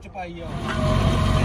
这把医院。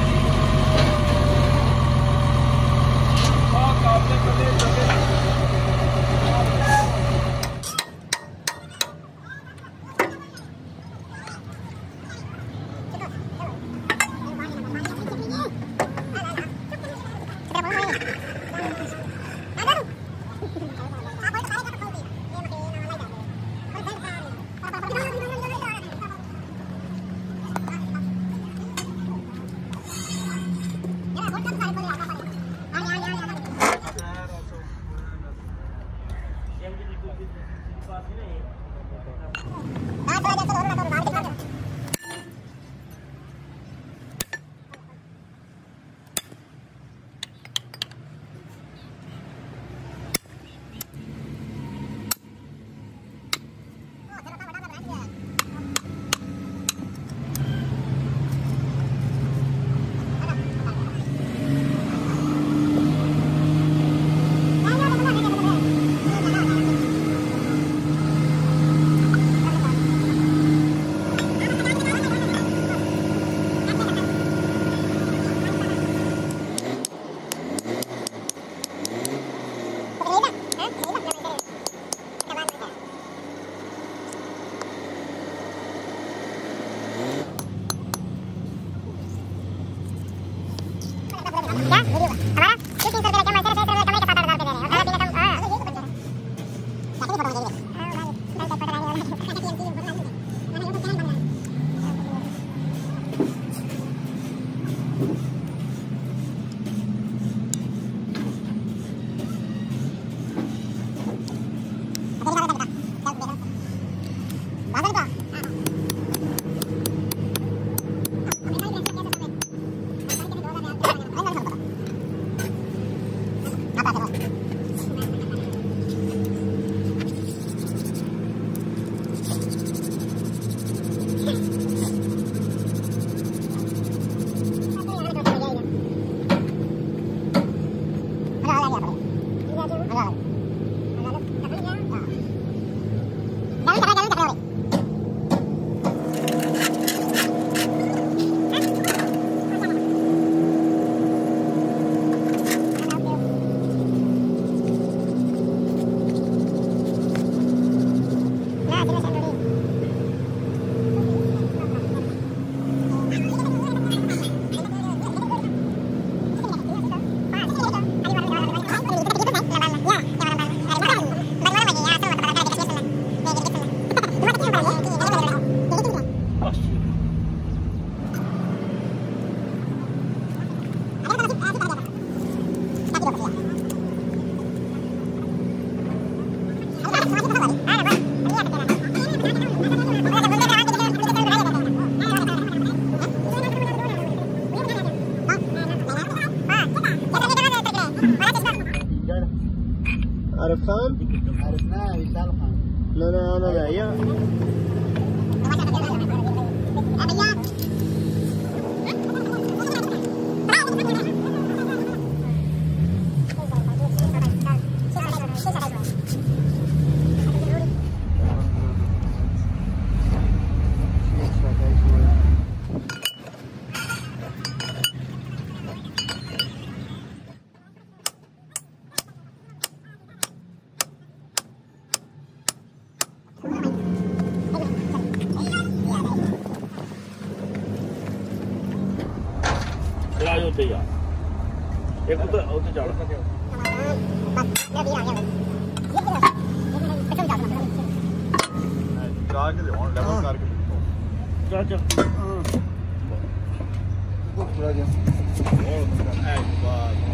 gracias. ¿Qué No, no, no, no, no, no. ਉੱਤੇ ਹੀ ਆ ਇੱਕ ਉੱਤੇ ਉੱਤੇ ਚੜ ਜਾ ਕੇ ਲਿਆਉਣ ਲੈਵਲ ਕਰਕੇ ਚੜ ਚੜ ਹਾਂ ਬਹੁਤ ਉਹ ਪੂਰਾ ਜਾ ਉਹ ਐ ਬਾਤ